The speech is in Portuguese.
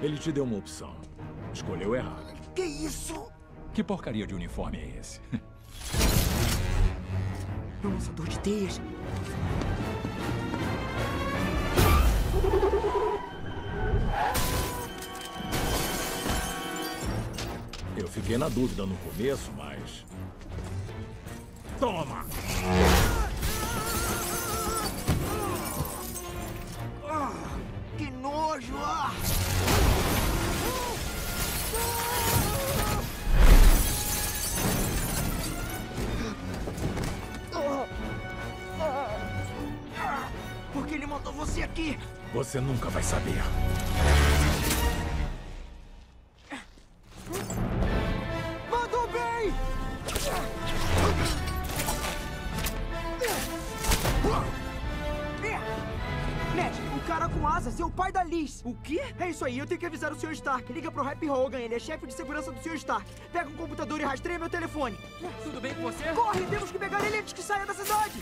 Ele te deu uma opção. Escolheu errado. Que isso? Que porcaria de uniforme é esse? É um lançador de teias. Eu fiquei na dúvida no começo, mas. Toma! Ah, que nojo! Por que ele mandou você aqui? Você nunca vai saber. Mandou bem! Ned, o cara com asas é o pai da Liz. O quê? É isso aí, eu tenho que avisar o Sr. Stark. Liga pro Happy Hogan, ele é chefe de segurança do Sr. Stark. Pega um computador e rastreia meu telefone. Tudo bem com você? Corre, temos que pegar ele antes que saia da cidade!